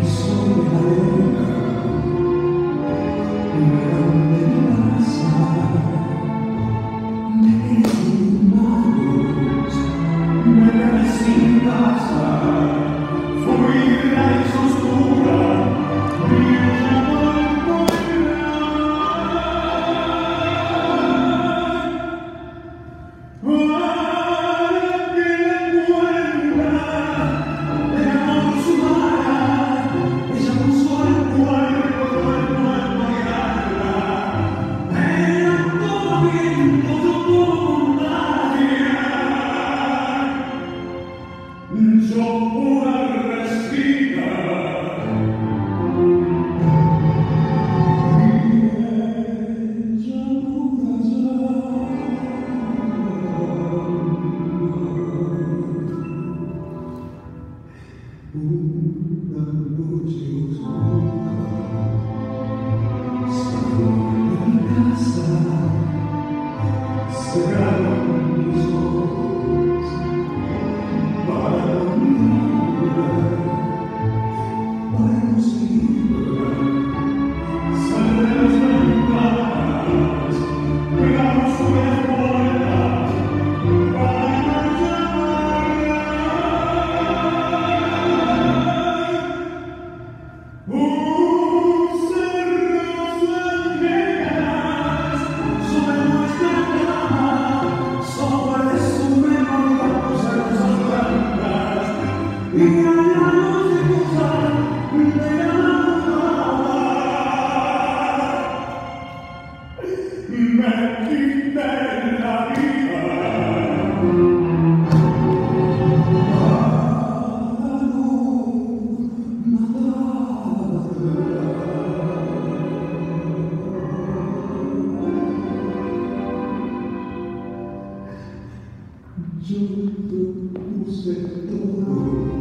peace. Junto o setor.